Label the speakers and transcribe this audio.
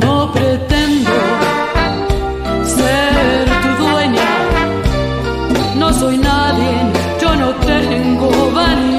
Speaker 1: No pretendo ser tu dueña, no soy nadie, yo no tengo vanidad.